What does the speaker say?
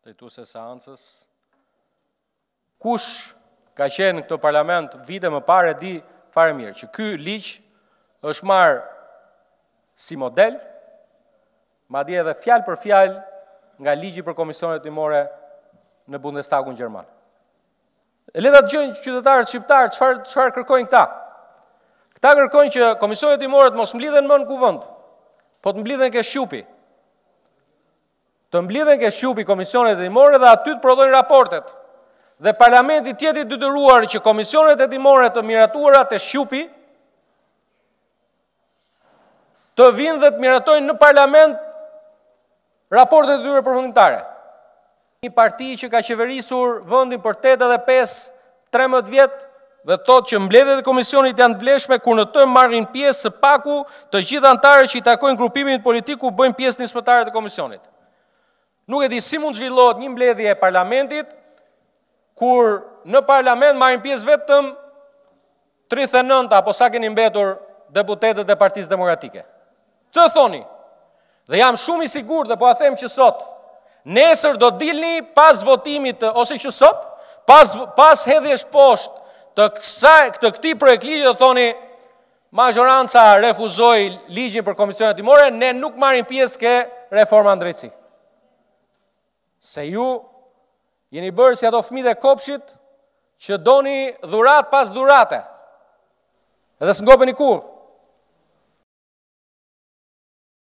Drejtuese e seancës. Kush ka qenë në këtë parlament vite më parë e di fare mirë që ky ligj është marrë si model, madje edhe fjalë për fjalë nga ligji për komisionet hetimore në Bundestagun gjerman. E le ta dëgjojnë qytetarët shqiptarë çfarë çfarë kërkojnë këta. Këta kërkojnë që komisionet hetimore të mos mblidhen më në kuvend, po të mblidhen ke SHQUP-i. Të mblidhen ke SHQUP-i komisionet hetimore dhe aty të prodhojnë raportet. Dhe parlamenti të jetë i detyruar që komisionet hetimore të miratuara te SHQUP-i të vijnë dhe të miratojnë në parlament raportet e tyre përfundimtare. Një parti që ka qeverisur vendin për 8 dhe 5 trembëdhjetë vjet dhe thotë që mbledhjet e komisionit janë të vlefshme kur në të marrin pjesë së paku të gjithë anëtarët që i takojnë grupimit politik ku bëjnë pjesë nismëtarët e komisionit. Nuk e di si mund të zhvillohet një mbledhje e parlamentit kur në parlament marrin pjesë vetëm Tridhjetë e nëntë apo sa keni mbetur deputetët e Partisë Demokratike. Të thoni. Dhe jam shumë i sigurt dhe po jua them që sot nesër do dilni pas votimit të, ose që sot pas pas hedhjes poshtë të kësaj këtë këtij projekt ligji do thoni mazhoranca refuzoi ligjin për komisionet hetimore, ne nuk marrim pjesë ke reforma në drejtësi. Se ju Jeni bërë si ato fëmijët e kopshit që doni dhuratë pas dhurate. Edhe s'ngopeni kurrë.